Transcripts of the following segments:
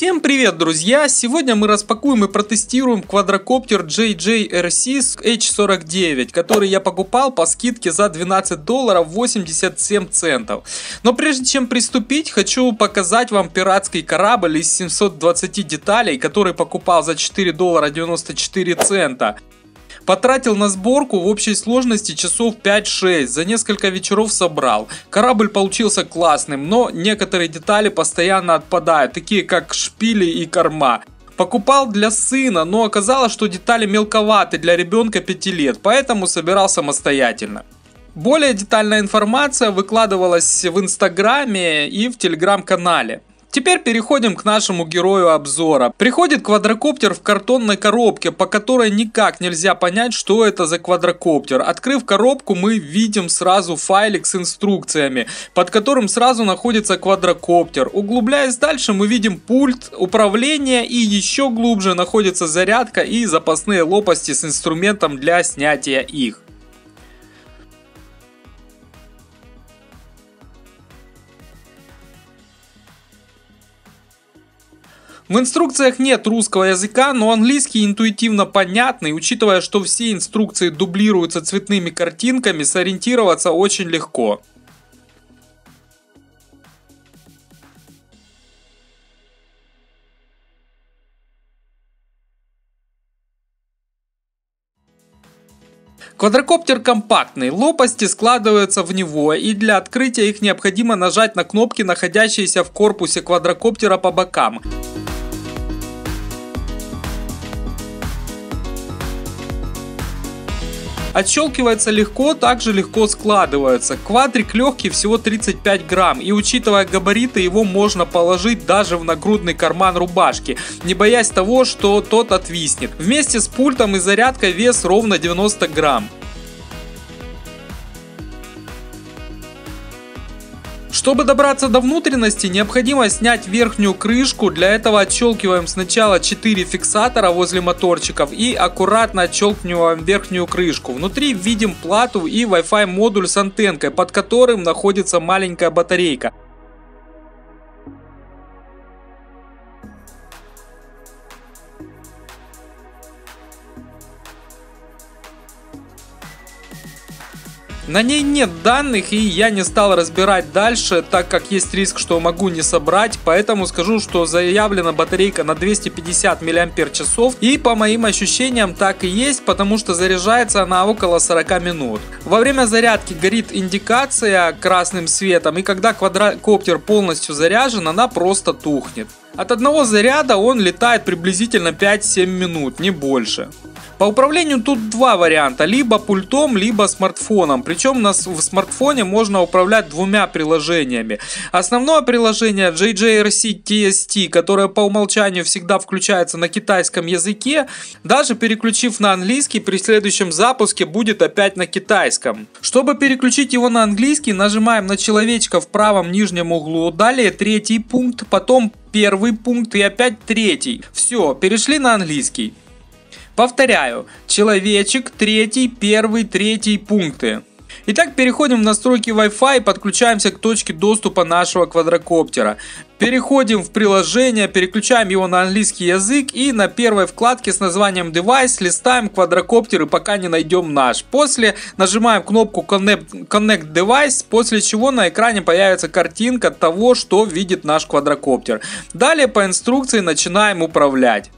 Всем привет, друзья! Сегодня мы распакуем и протестируем квадрокоптер JJRC H49, который я покупал по скидке за 12 долларов 87 центов. Но прежде чем приступить, хочу показать вам пиратский корабль из 720 деталей, который покупал за 4 доллара 94 цента. Потратил на сборку в общей сложности часов 5-6, за несколько вечеров собрал. Корабль получился классным, но некоторые детали постоянно отпадают, такие как шпили и корма. Покупал для сына, но оказалось, что детали мелковаты для ребенка 5 лет, поэтому собирал самостоятельно. Более детальная информация выкладывалась в инстаграме и в телеграм-канале. Теперь переходим к нашему герою обзора. Приходит квадрокоптер в картонной коробке, по которой никак нельзя понять, что это за квадрокоптер. Открыв коробку, мы видим сразу файлик с инструкциями, под которым сразу находится квадрокоптер. Углубляясь дальше, мы видим пульт управления и еще глубже находится зарядка и запасные лопасти с инструментом для снятия их. В инструкциях нет русского языка, но английский интуитивно понятный, учитывая, что все инструкции дублируются цветными картинками, сориентироваться очень легко. Квадрокоптер компактный, лопасти складываются в него и для открытия их необходимо нажать на кнопки, находящиеся в корпусе квадрокоптера по бокам. Отщелкивается легко, также легко складывается. Квадрик легкий, всего 35 грамм. И учитывая габариты, его можно положить даже в нагрудный карман рубашки, не боясь того, что тот отвиснет. Вместе с пультом и зарядкой вес ровно 90 грамм. Чтобы добраться до внутренности, необходимо снять верхнюю крышку. Для этого отщелкиваем сначала 4 фиксатора возле моторчиков и аккуратно отщелкиваем верхнюю крышку. Внутри видим плату и Wi-Fi модуль с антенкой, под которым находится маленькая батарейка. На ней нет данных и я не стал разбирать дальше, так как есть риск, что могу не собрать, поэтому скажу, что заявлена батарейка на 250 мАч и по моим ощущениям так и есть, потому что заряжается она около 40 минут. Во время зарядки горит индикация красным светом и когда квадрокоптер полностью заряжен, она просто тухнет. От одного заряда он летает приблизительно 5-7 минут, не больше. По управлению тут два варианта, либо пультом, либо смартфоном. Причем нас в смартфоне можно управлять двумя приложениями. Основное приложение JJRC TST, которое по умолчанию всегда включается на китайском языке, даже переключив на английский, при следующем запуске будет опять на китайском. Чтобы переключить его на английский, нажимаем на человечка в правом нижнем углу, далее третий пункт, потом первый пункт и опять третий. Все, перешли на английский. Повторяю, человечек, третий, первый, третий пункты. Итак, переходим в настройки Wi-Fi и подключаемся к точке доступа нашего квадрокоптера. Переходим в приложение, переключаем его на английский язык и на первой вкладке с названием Device листаем квадрокоптер и пока не найдем наш. После нажимаем кнопку Connect, Connect Device, после чего на экране появится картинка того, что видит наш квадрокоптер. Далее по инструкции начинаем управлять.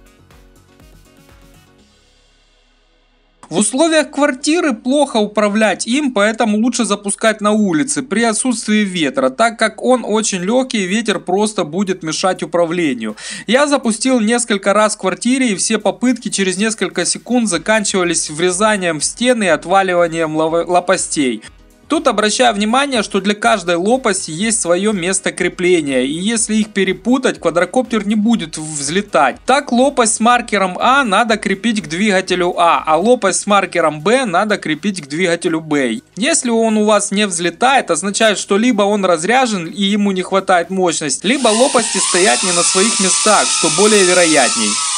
В условиях квартиры плохо управлять им, поэтому лучше запускать на улице при отсутствии ветра, так как он очень легкий и ветер просто будет мешать управлению. Я запустил несколько раз в квартире и все попытки через несколько секунд заканчивались врезанием в стены и отваливанием лопастей. Тут обращаю внимание, что для каждой лопасти есть свое место крепления, и если их перепутать, квадрокоптер не будет взлетать. Так лопасть с маркером А надо крепить к двигателю А, а лопасть с маркером Б надо крепить к двигателю Б. Если он у вас не взлетает, означает, что либо он разряжен и ему не хватает мощности, либо лопасти стоят не на своих местах, что более вероятней.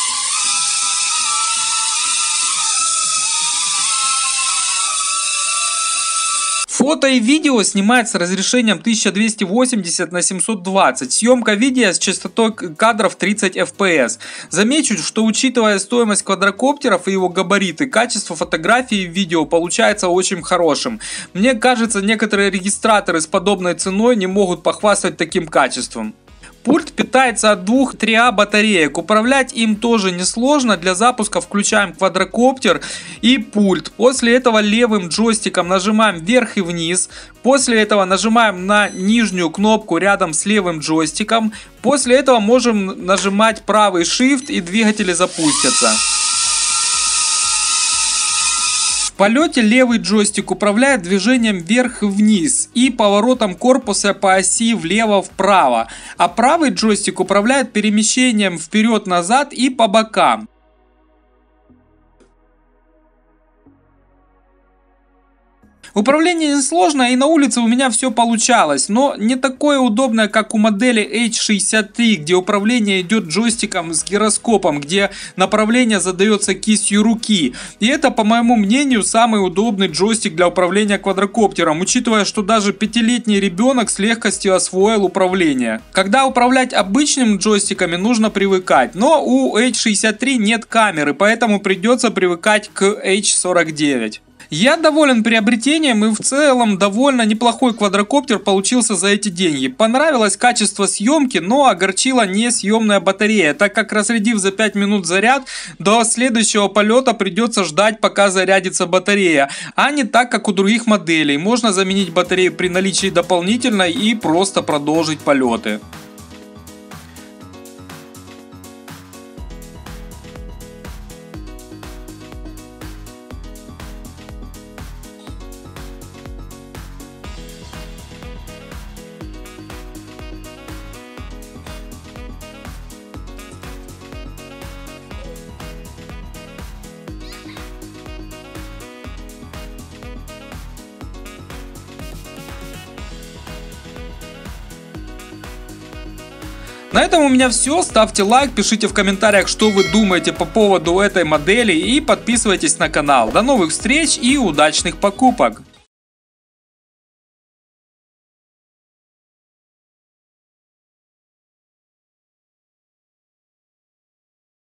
Фото и видео снимает с разрешением 1280 на 720. Съемка видео с частотой кадров 30 FPS. Замечу, что учитывая стоимость квадрокоптеров и его габариты, качество фотографии и видео получается очень хорошим. Мне кажется, некоторые регистраторы с подобной ценой не могут похвастать таким качеством. Пульт питается от двух 3А батареек. Управлять им тоже несложно. Для запуска включаем квадрокоптер и пульт. После этого левым джойстиком нажимаем вверх и вниз. После этого нажимаем на нижнюю кнопку рядом с левым джойстиком. После этого можем нажимать правый shift и двигатели запустятся полете левый джойстик управляет движением вверх и вниз и поворотом корпуса по оси влево-вправо, а правый джойстик управляет перемещением вперед-назад и по бокам. Управление несложное и на улице у меня все получалось, но не такое удобное, как у модели H63, где управление идет джойстиком с гироскопом, где направление задается кистью руки. И это, по моему мнению, самый удобный джойстик для управления квадрокоптером, учитывая, что даже пятилетний ребенок с легкостью освоил управление. Когда управлять обычными джойстиками нужно привыкать, но у H63 нет камеры, поэтому придется привыкать к H49. Я доволен приобретением и в целом довольно неплохой квадрокоптер получился за эти деньги. Понравилось качество съемки, но огорчила не съемная батарея, так как разрядив за 5 минут заряд, до следующего полета придется ждать пока зарядится батарея, а не так как у других моделей. Можно заменить батарею при наличии дополнительной и просто продолжить полеты. На этом у меня все. Ставьте лайк, пишите в комментариях, что вы думаете по поводу этой модели и подписывайтесь на канал. До новых встреч и удачных покупок!